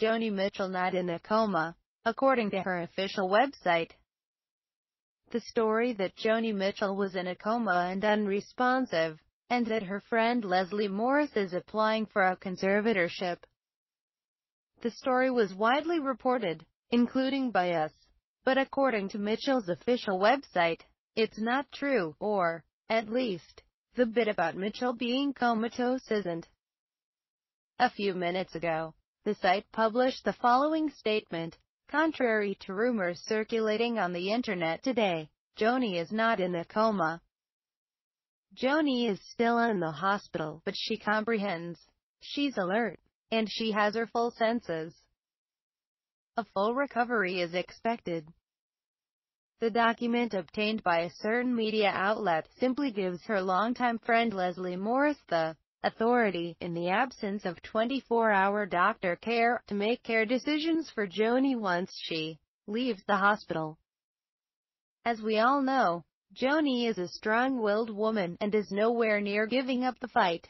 Joni Mitchell not in a coma, according to her official website. The story that Joni Mitchell was in a coma and unresponsive, and that her friend Leslie Morris is applying for a conservatorship. The story was widely reported, including by us. But according to Mitchell's official website, it's not true, or, at least, the bit about Mitchell being comatose isn't. A few minutes ago, the site published the following statement. Contrary to rumors circulating on the internet today, Joni is not in a coma. Joni is still in the hospital, but she comprehends. She's alert. And she has her full senses. A full recovery is expected. The document obtained by a certain media outlet simply gives her longtime friend Leslie Morris the authority, in the absence of 24-hour doctor care, to make care decisions for Joni once she leaves the hospital. As we all know, Joni is a strong-willed woman, and is nowhere near giving up the fight.